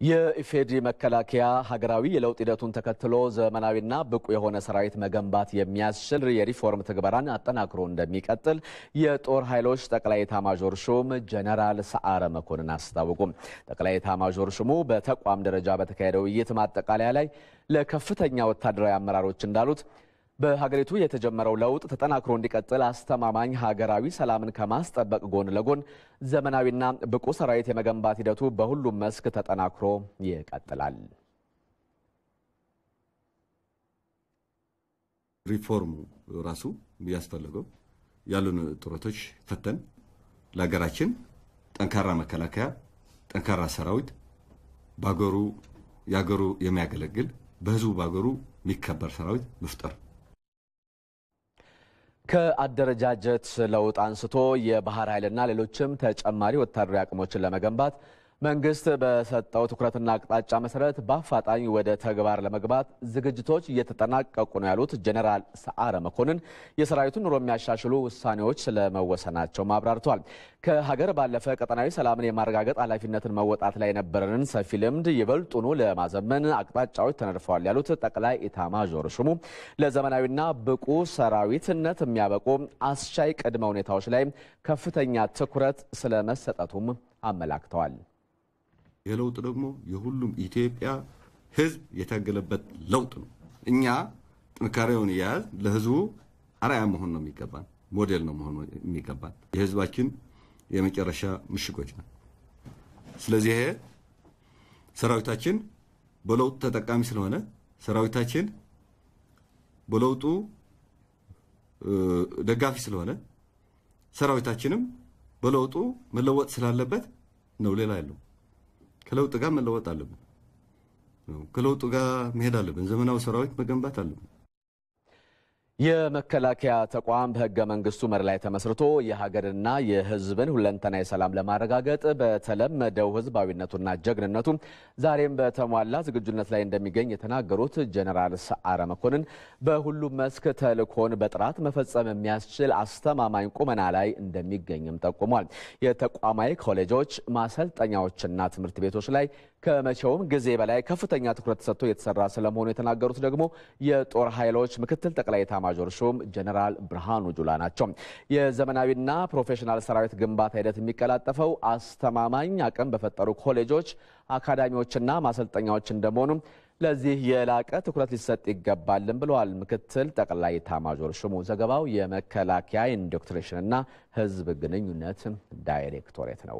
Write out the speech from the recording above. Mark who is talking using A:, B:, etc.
A: የኢፌዴሪ መከላከያ ሀገራዊ የለውጥ ሂደቱን ተከትሎ ዘመናዊና ብቁ የሆነ ሰራዊት መገንባት የሚያስችል የሪፎርም ትግበራን አጠናክሮ እንደሚቀጥል የጦር ኃይሎች ጠቅላይ ኤታማዦር ሹም ጀነራል ሰዓረ መኮንን አስታወቁ። ጠቅላይ ኤታማዦር ሹሙ በተቋም ደረጃ በተካሄደው ውይይት ማጠቃለያ ላይ ለከፍተኛ ወታደራዊ አመራሮች እንዳሉት በሀገሪቱ የተጀመረው ለውጥ ተጠናክሮ እንዲቀጥል አስተማማኝ ሀገራዊ ሰላምን ከማስጠበቅ ጎን ለጎን ዘመናዊና ብቁ ሰራዊት የመገንባት ሂደቱ በሁሉም መስክ ተጠናክሮ ይቀጥላል።
B: ሪፎርሙ ራሱ ያስፈለገው ያሉን ጥረቶች ፈተን ለሀገራችን ጠንካራ መከላከያ፣ ጠንካራ ሰራዊት በሀገሩ የሀገሩ የሚያገለግል በህዝቡ በሀገሩ የሚከበር ሰራዊት መፍጠር
A: ከአደረጃጀት ለውጥ አንስቶ የባህር ኃይልና ሌሎችም ተጨማሪ ወታደራዊ አቅሞችን ለመገንባት መንግስት በሰጠው ትኩረትና አቅጣጫ መሰረት በአፋጣኝ ወደ ተግባር ለመግባት ዝግጅቶች እየተጠናቀቁ ነው ያሉት ጀኔራል ሰዓረ መኮንን የሰራዊቱን ኑሮ የሚያሻሽሉ ውሳኔዎች ስለመወሰናቸውም አብራርተዋል። ከሀገር ባለፈ ቀጠናዊ ሰላምን የማረጋገጥ ኃላፊነትን መወጣት ላይ የነበረንን ሰፊ ልምድ ይበልጡኑ ለማዘመን አቅጣጫዎች ተነድፈዋል ያሉት ጠቅላይ ኢታማዦር ሹሙ ለዘመናዊና ብቁ ሰራዊትነት የሚያበቁ አስቻይ ቅድመ ሁኔታዎች ላይ ከፍተኛ ትኩረት ስለመሰጠቱም አመላክተዋል።
B: የለውጥ ደግሞ የሁሉም ኢትዮጵያ ህዝብ የታገለበት ለውጥ ነው። እኛ ጥንካሬውን እያያዝ ለህዝቡ አርአያ መሆን ነው የሚገባን፣ ሞዴል ነው መሆን የሚገባን። የህዝባችን የመጨረሻ ምሽጎች ነው። ስለዚህ ሰራዊታችን በለውጡ ተጠቃሚ ስለሆነ ሰራዊታችን በለውጡ ደጋፊ ስለሆነ ሰራዊታችንም በለውጡ መለወጥ ስላለበት ነው። ሌላ ያለው ከለውጥ ጋር መለወጥ አለብን። ከለውጡ ጋር መሄድ አለብን። ዘመናዊ ሰራዊት መገንባት አለብን።
A: የመከላከያ ተቋም በህገ መንግስቱ መር ላይ ተመስርቶ የሀገርና የህዝብን ሁለንተናዊ ሰላም ለማረጋገጥ በተለመደው ህዝባዊነቱና ጀግንነቱ ዛሬም በተሟላ ዝግጁነት ላይ እንደሚገኝ የተናገሩት ጀኔራል ሰዓረ መኮንን በሁሉም መስክ ተልእኮን በጥራት መፈጸም የሚያስችል አስተማማኝ ቁመና ላይ እንደሚገኝም ጠቁሟል። የተቋማዊ ኮሌጆች፣ ማሰልጠኛዎችና ትምህርት ቤቶች ላይ ከመቼውም ጊዜ በላይ ከፍተኛ ትኩረት ተሰጥቶ የተሰራ ስለመሆኑ የተናገሩት ደግሞ የጦር ኃይሎች ምክትል ጠቅላይ ኤታማዦር ሹም ጀነራል ብርሃኑ ጁላ ናቸው። የዘመናዊና ፕሮፌሽናል ሰራዊት ግንባታ ሂደት የሚቀላጠፈው አስተማማኝ አቅም በፈጠሩ ኮሌጆች፣ አካዳሚዎችና ማሰልጠኛዎች እንደመሆኑ ለዚህ የላቀ ትኩረት ሊሰጥ ይገባልን ብለዋል ምክትል ጠቅላይ ኤታማዦር ሹሙ። ዘገባው የመከላከያ ኢንዶክትሪኔሽንና ህዝብ ግንኙነት ዳይሬክቶሬት ነው።